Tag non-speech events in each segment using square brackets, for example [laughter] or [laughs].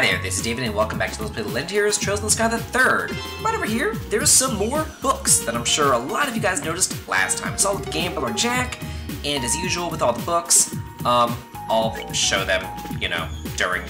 Hi there, this is David and welcome back to Let's Play The Legend Heroes Trails in the Sky the Third. Right over here, there's some more books that I'm sure a lot of you guys noticed last time. It's all with Game Builder Jack, and as usual with all the books, um, I'll show them, you know, during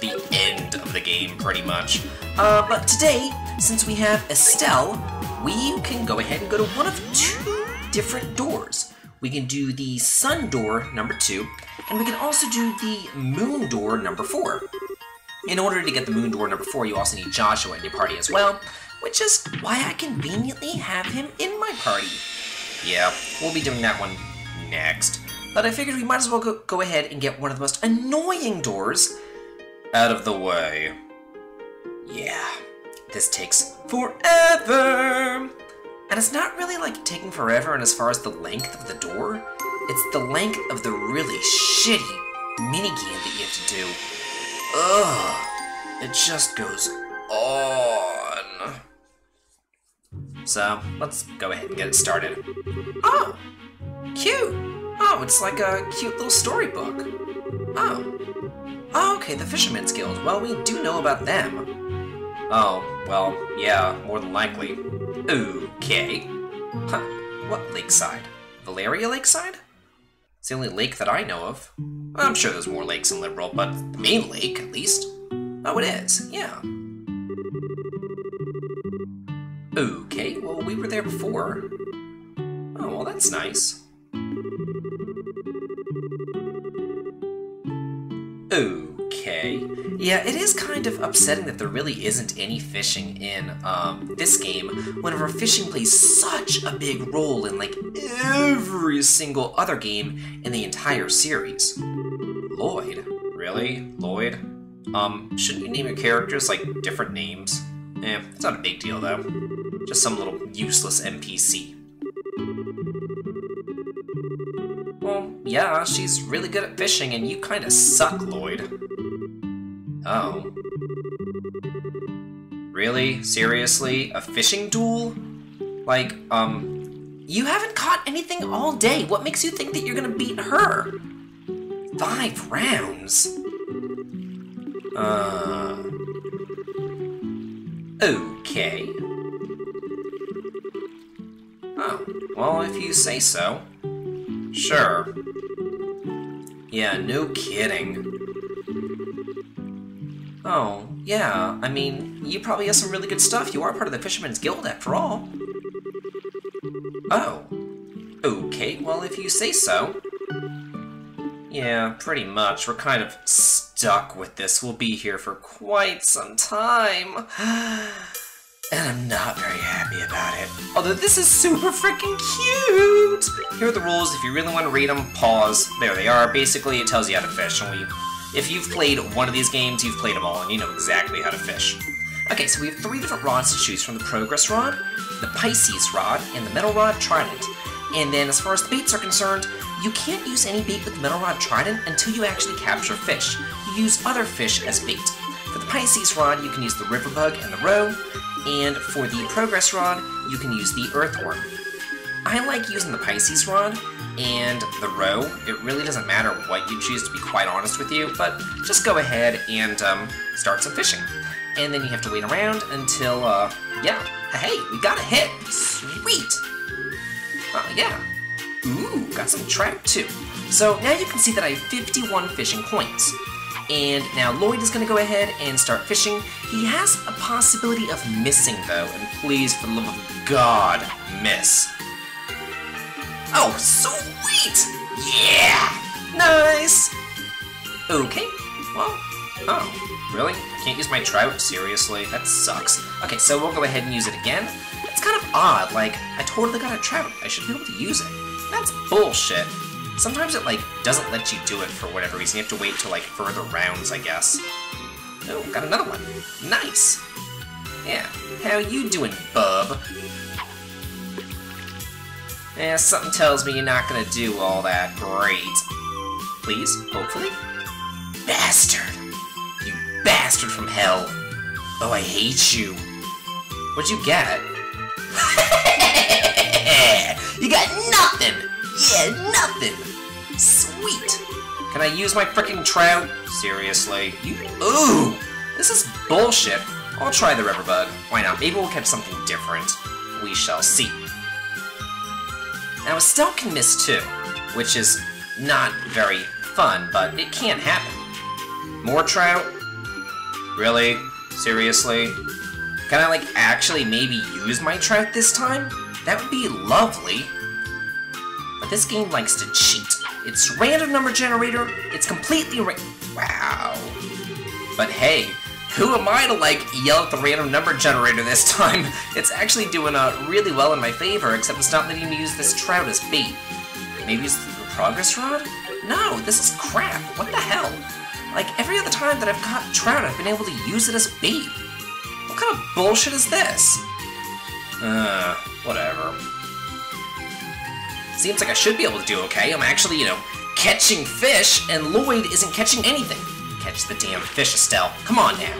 the end of the game, pretty much. Uh, but today, since we have Estelle, we can go ahead and go to one of two different doors. We can do the Sun Door number two, and we can also do the Moon Door number four. In order to get the Moon Door number 4, you also need Joshua in your party as well, which is why I conveniently have him in my party. Yeah, we'll be doing that one next. But I figured we might as well go, go ahead and get one of the most annoying doors out of the way. Yeah, this takes forever! And it's not really like taking forever and as far as the length of the door, it's the length of the really shitty minigame that you have to do. Ugh, it just goes on. So, let's go ahead and get it started. Oh, cute. Oh, it's like a cute little storybook. Oh. Oh, okay, the Fisherman's Guild. Well, we do know about them. Oh, well, yeah, more than likely. Okay. Huh, what lakeside? Valleria Lakeside? It's the only lake that I know of. I'm sure there's more lakes in Liberl, but the main lake, at least. Oh, it is, yeah. Okay, well, we were there before. Oh, well, that's nice. Okay. Yeah, it is kind of upsetting that there really isn't any fishing in um, this game, whenever fishing plays such a big role in like every single other game in the entire series. Lloyd? Really? Lloyd? Um, shouldn't you name your characters like different names? Eh, it's not a big deal though. Just some little useless NPC. Well, yeah, she's really good at fishing, and you kinda suck, Lloyd. Oh. Really? Seriously? A fishing duel? Like, um, you haven't caught anything all day. What makes you think that you're gonna beat her? Five rounds? Uh. Okay. Oh, well, if you say so. Sure. Yeah, no kidding. Oh, yeah, I mean, you probably have some really good stuff. You are part of the Fisherman's Guild, after all. Oh. Okay, well, if you say so. Yeah, pretty much. We're kind of stuck with this. We'll be here for quite some time. [sighs] And I'm not very happy about it. Although this is super freaking cute! Here are the rules. If you really want to read them, pause. There they are. Basically, it tells you how to fish. And we, if you've played one of these games, you've played them all, and you know exactly how to fish. Okay, so we have three different rods to choose from. The Progress Rod, the Pisces Rod, and the Metal Rod Trident. And then as far as the baits are concerned, you can't use any bait with the Metal Rod Trident until you actually capture fish. You use other fish as bait. For the Pisces Rod, you can use the River Bug and the Roe, and for the Progress Rod, you can use the Earthworm. I like using the Pisces Rod and the roe. It really doesn't matter what you choose, to be quite honest with you, but just go ahead and um, start some fishing. And then you have to wait around until, uh, yeah, hey, we got a hit! Sweet! Oh, yeah. Ooh, got some trout too. So now you can see that I have 51 fishing points. And now Lloyd is going to go ahead and start fishing. He has a possibility of missing, though, and please, for the love of God, miss. Oh, sweet! Yeah! Nice! Okay, well, oh, really? I Can't use my trout? Seriously? That sucks. Okay, so we'll go ahead and use it again. It's kind of odd, like, I totally got a trout. I should be able to use it. That's bullshit. Sometimes it, like, doesn't let you do it for whatever reason. You have to wait till, like, further rounds, I guess. Oh, got another one. Nice! Yeah, how you doing, bub? Yeah, something tells me you're not gonna do all that great. Please, hopefully? Bastard! You bastard from hell! Oh, I hate you. What'd you get? [laughs] you got nothing! Yeah, nothing! Sweet! Can I use my freaking trout? Seriously? You- Ooh! This is bullshit. I'll try the river bug. Why not? Maybe we'll catch something different. We shall see. Now, Estelle can miss too, which is not very fun, but it can happen. More trout? Really? Seriously? Can I, like, actually maybe use my trout this time? That would be lovely. But this game likes to cheat. It's random number generator, it's completely ra- Wow. But hey, who am I to, like, yell at the random number generator this time? [laughs] It's actually doing uh, really well in my favor, except it's not letting me use this trout as bait. Maybe it's the progress rod? No, this is crap. What the hell? Like, every other time that I've caught trout, I've been able to use it as bait. What kind of bullshit is this? Uh, whatever. Seems like I should be able to do okay. I'm actually, you know, catching fish, and Lloyd isn't catching anything. Catch the damn fish, Estelle. Come on now.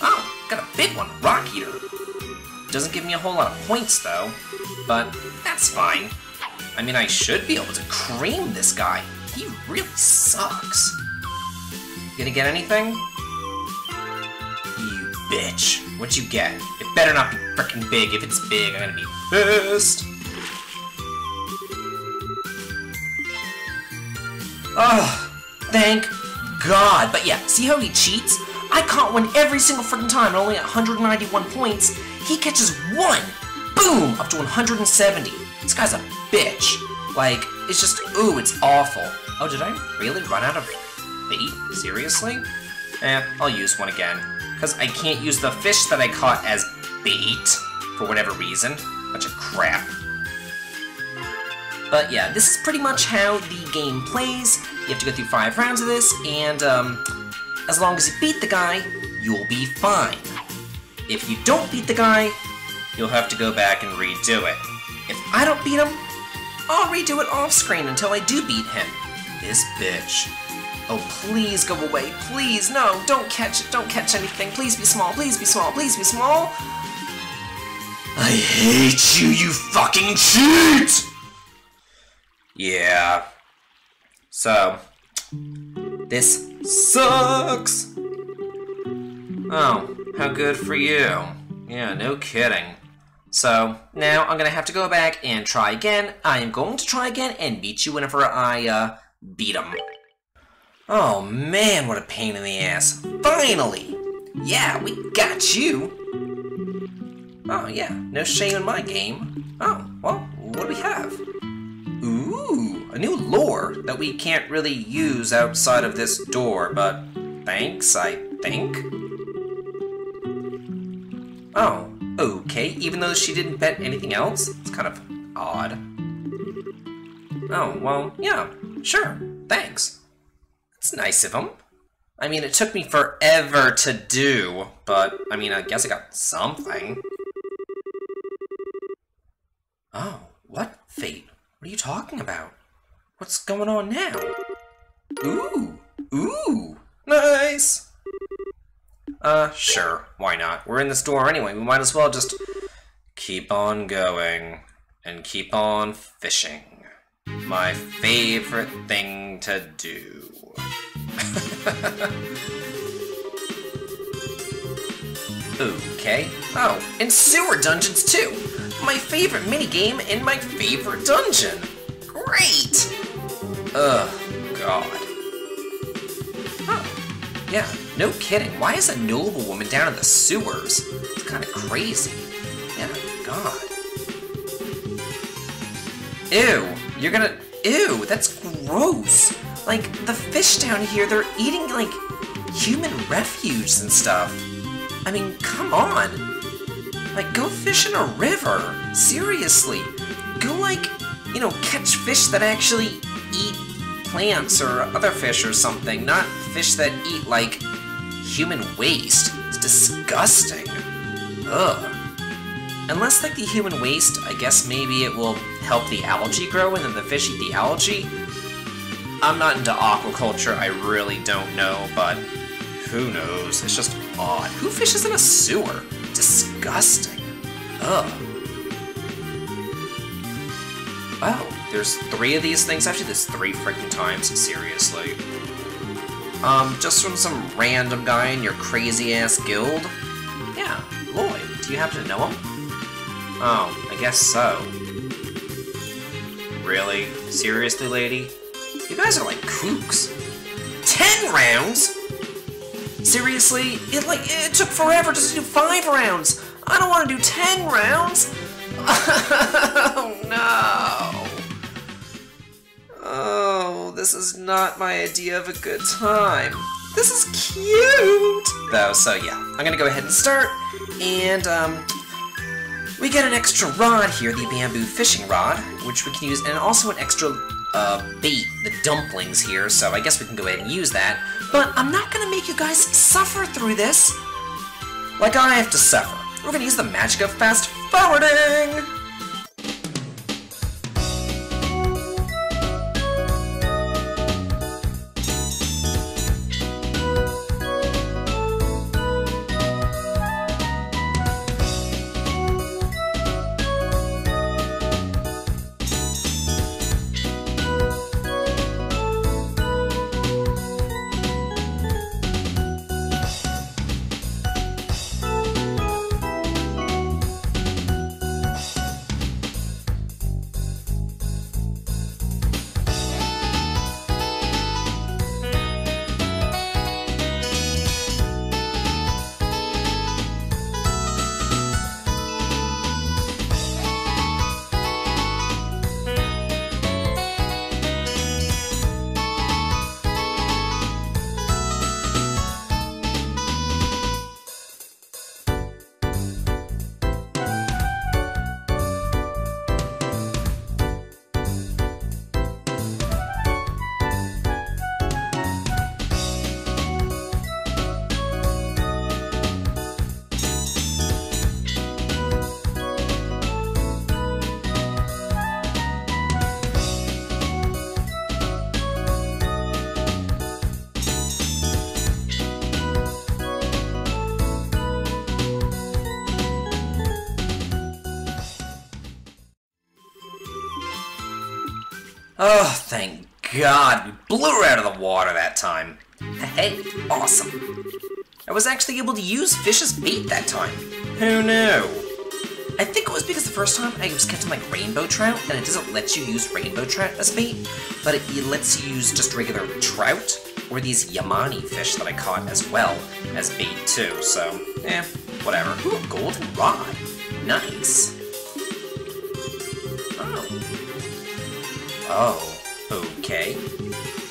Oh, got a big one, Rock Eater. Doesn't give me a whole lot of points, though. But that's fine. I mean, I should be able to cream this guy. He really sucks. Gonna get anything? You bitch. What'd you get? It better not be frickin' big. If it's big, I'm gonna be pissed. Oh, thank God. But yeah, see how he cheats? I caught one every single freaking time and only at 191 points. He catches one! Boom! Up to 170. This guy's a bitch. Like, it's just, ooh, it's awful. Oh, did I really run out of bait? Seriously? Eh, I'll use one again. Because I can't use the fish that I caught as bait, for whatever reason. Bunch of crap. But yeah, this is pretty much how the game plays. You have to go through five rounds of this, and um, as long as you beat the guy, you'll be fine. If you don't beat the guy, you'll have to go back and redo it. If I don't beat him, I'll redo it off screen until I do beat him. This bitch. Oh, please go away. Please, no, don't catch it. Don't catch anything. Please be small. Please be small. Please be small. I hate you, you fucking cheat! Yeah. So, this sucks. Oh, how good for you. Yeah, no kidding. So, now I'm gonna have to go back and try again. I am going to try again and beat you whenever I, uh, beat him. Oh man, what a pain in the ass. Finally! Yeah, we got you! Oh yeah, no shame in my game. Oh, well, what do we have? Ooh, a new lore that we can't really use outside of this door, but thanks, I think. Oh, okay, even though she didn't bet anything else? It's kind of odd. Oh, well, yeah, sure, thanks. It's nice of him. I mean, it took me forever to do, but, I mean, I guess I got something. Oh, what fate? What are you talking about? What's going on now? Ooh, ooh, nice! Uh, sure, why not? We're in the store anyway, we might as well just keep on going and keep on fishing. My favorite thing to do. [laughs] okay. Oh, and sewer dungeons too! My favorite minigame in my favorite dungeon! Great! Ugh, God. Oh, yeah, no kidding. Why is a noble woman down in the sewers? It's kind of crazy. Yeah, God. Ew, you're gonna. Ew, that's gross. Like, the fish down here, they're eating, like, human refuse and stuff. I mean, come on. Like, go fish in a river. Seriously. Go, like, you know, catch fish that actually eat plants or other fish or something, not fish that eat, like, human waste. It's disgusting. Ugh. Unless, like, the human waste, I guess maybe it will help the algae grow and then the fish eat the algae. I'm not into aquaculture, I really don't know, but who knows? It's just odd. Who fishes in a sewer? Disgusting. Ugh. Oh, there's three of these things. Actually, there's three freaking times. Seriously. Um, just from some random guy in your crazy-ass guild? Yeah, Lloyd. Do you happen to know him? Oh, I guess so. Really? Seriously, lady? You guys are like kooks. Ten rounds? Seriously? It like it took forever just to do five rounds. I don't want to do ten rounds. [laughs] oh no. Oh, this is not my idea of a good time. This is cute! Though, so yeah, I'm gonna go ahead and start, and um, we get an extra rod here, the bamboo fishing rod, which we can use, and also an extra uh, bait, the dumplings here, so I guess we can go ahead and use that. But I'm not gonna make you guys suffer through this like I have to suffer. We're gonna use the magic of fast forwarding! Oh, thank God, we blew her out of the water that time. Hey, awesome. I was actually able to use fish as bait that time. Who knew? I think it was because the first time I was catching like rainbow trout, and it doesn't let you use rainbow trout as bait, but it, it lets you use just regular trout, or these Yamame fish that I caught as well as bait too, so, eh, whatever. Ooh, golden rod. Nice. Oh, okay.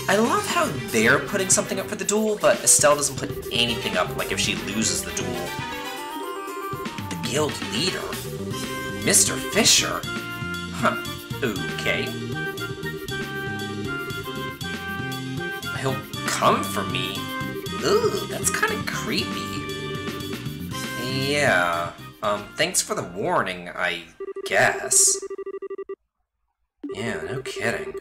I love how they're putting something up for the duel, but Estelle doesn't put anything up, like if she loses the duel. The guild leader? Mr. Fisher? Huh, okay. He'll come for me? Ooh, that's kind of creepy. Yeah, um, thanks for the warning, I guess. Yeah, no kidding.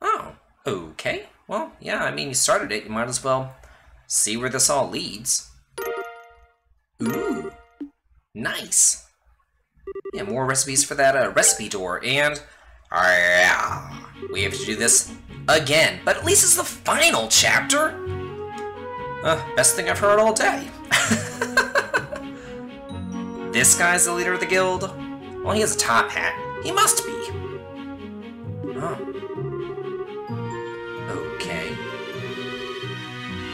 Oh, okay. Well, yeah, I mean, you started it. You might as well see where this all leads. Ooh, nice. Yeah, more recipes for that uh, recipe door, and uh, we have to do this again. But at least it's the final chapter. Uh, best thing I've heard all day. This guy's the leader of the guild? Well, he has a top hat. He must be. Oh. Okay.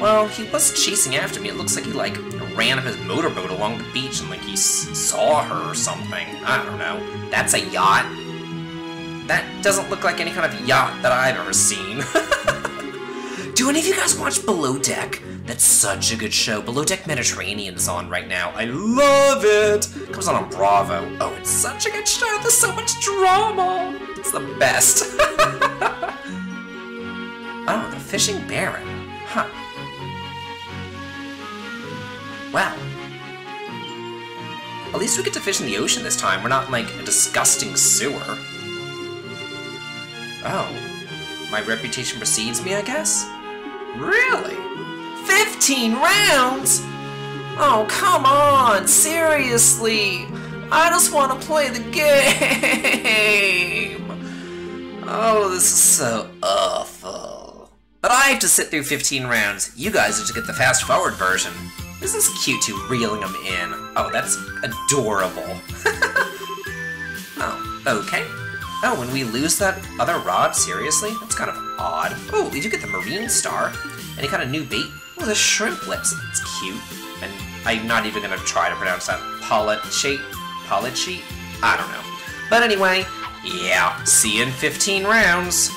Well, he was chasing after me. It looks like he, like, ran up his motorboat along the beach and, like, he saw her or something. I don't know. That's a yacht? That doesn't look like any kind of yacht that I've ever seen. [laughs] Do any of you guys watch Below Deck? That's such a good show. Below Deck Mediterranean is on right now. I love it! Comes on on Bravo. Oh, it's such a good show. There's so much drama. It's the best. [laughs] oh, the Fishing Baron. Huh. Wow. At least we get to fish in the ocean this time. We're not in, like, a disgusting sewer. Oh. My reputation precedes me, I guess? Really? 15 rounds? Oh, come on, seriously. I just want to play the game. Oh, this is so awful. But I have to sit through 15 rounds. You guys have to get the fast forward version. This is cute too, reeling them in. Oh, that's adorable. [laughs] oh, okay. Oh, when we lose that other rod? Seriously? That's kind of odd. Oh, we do get the marine star. Any kind of new bait? Oh, the shrimplets. It's cute. And I'm not even gonna try to pronounce that. Polychaete? Polychaete? I don't know. But anyway, yeah, see you in 15 rounds.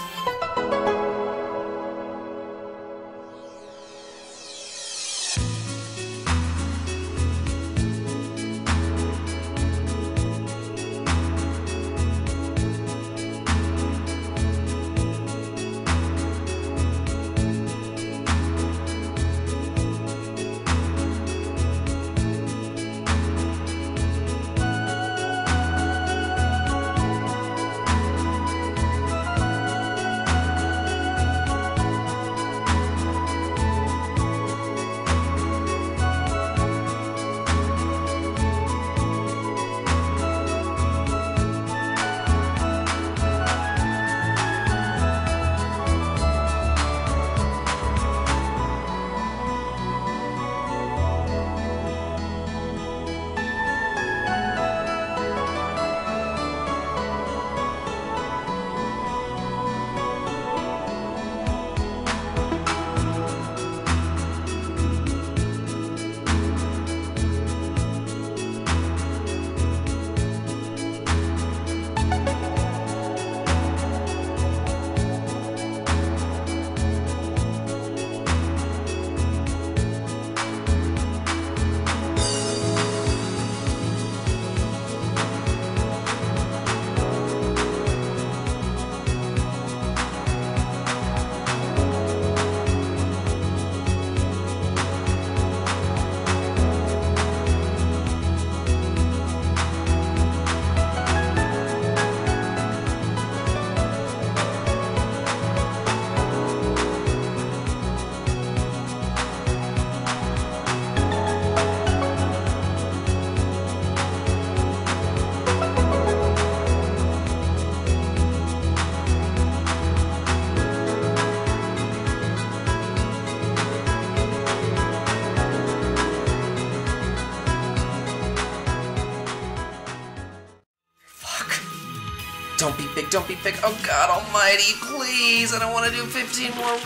Don't be big, don't be big. Oh god almighty, please. I don't want to do 15 more rounds.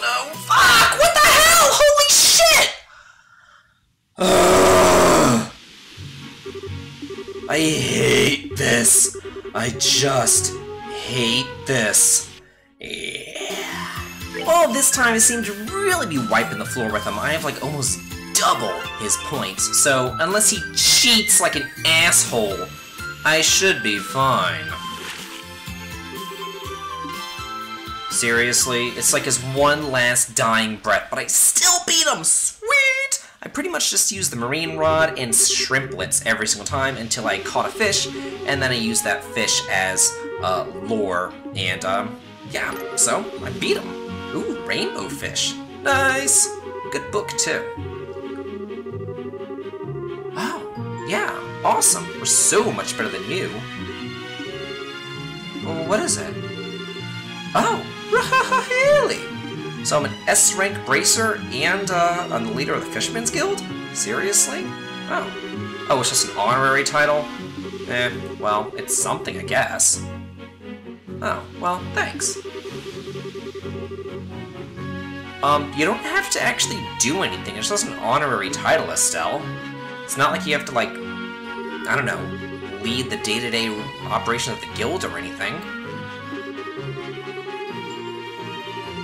No. Fuck! What the hell? Holy shit! [sighs] I hate this. I just hate this. Yeah. Well, this time I seem to really be wiping the floor with him. I have like almost double his points. So, unless he cheats like an asshole, I should be fine. Seriously, it's like his one last dying breath, but I still beat him! Sweet! I pretty much just used the marine rod and shrimplets every single time until I caught a fish, and then I used that fish as uh, lure, and um, yeah, so I beat him. Ooh, rainbow fish. Nice! Good book, too. Oh, yeah, awesome. We're so much better than you. Well, what is it? Oh, [laughs] really? So I'm an S-rank bracer and uh, I'm the leader of the Fisherman's Guild? Seriously? Oh. Oh, it's just an honorary title? Eh, well, it's something, I guess. Oh, well, thanks. Um, you don't have to actually do anything. It's just an honorary title, Estelle. It's not like you have to, like, I don't know, lead the day-to-day -day operation of the guild or anything.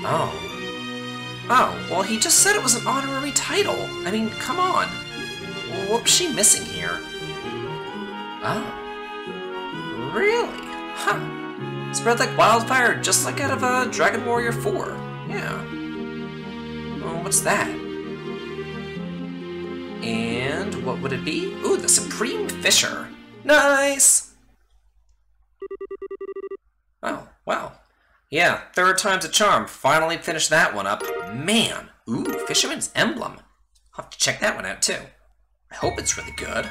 Oh. Oh, well, he just said it was an honorary title. I mean, come on. What was she missing here? Oh. Really? Huh. Spread like wildfire, just like out of uh, Dragon Warrior 4. Yeah. Well, what's that? And what would it be? Ooh, the Supreme Fisher. Nice! Oh, wow. Yeah, third time's a charm. Finally finished that one up. Man! Ooh, Fisherman's Emblem. I'll have to check that one out too. I hope it's really good.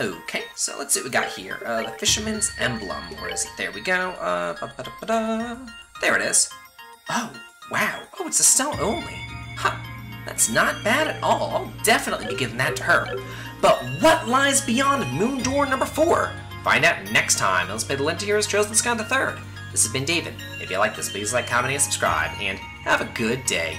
Okay, so let's see what we got here. Uh, the Fisherman's Emblem. Where is it? There we go. Uh, ba -ba -da -ba -da. There it is. Oh, wow. Oh, it's a stone only. Huh. That's not bad at all. I'll definitely be giving that to her. But what lies beyond Moon Door number 4? Find out next time. Let's play the of Heroes Chosen Sky the Third. This has been David. If you like this, please like, comment, and subscribe, and have a good day.